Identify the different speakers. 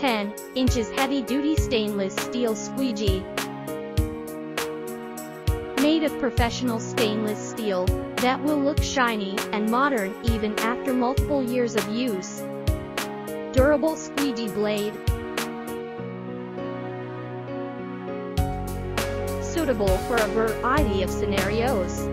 Speaker 1: 10 inches heavy-duty stainless steel squeegee. Made of professional stainless steel that will look shiny and modern even after multiple years of use. Durable squeegee blade. Suitable for a variety of scenarios.